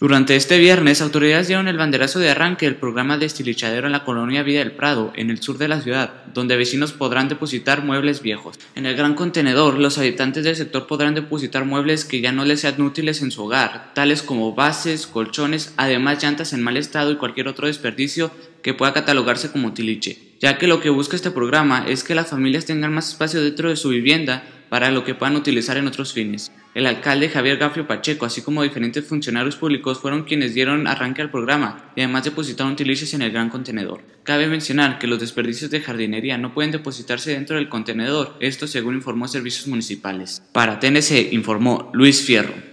Durante este viernes, autoridades dieron el banderazo de arranque del programa de estilichadero en la colonia Vida del Prado, en el sur de la ciudad, donde vecinos podrán depositar muebles viejos. En el gran contenedor, los habitantes del sector podrán depositar muebles que ya no les sean útiles en su hogar, tales como bases, colchones, además llantas en mal estado y cualquier otro desperdicio que pueda catalogarse como tiliche, ya que lo que busca este programa es que las familias tengan más espacio dentro de su vivienda para lo que puedan utilizar en otros fines. El alcalde Javier Gafio Pacheco, así como diferentes funcionarios públicos, fueron quienes dieron arranque al programa y además depositaron tiliches en el gran contenedor. Cabe mencionar que los desperdicios de jardinería no pueden depositarse dentro del contenedor, esto según informó Servicios Municipales. Para TNC informó Luis Fierro.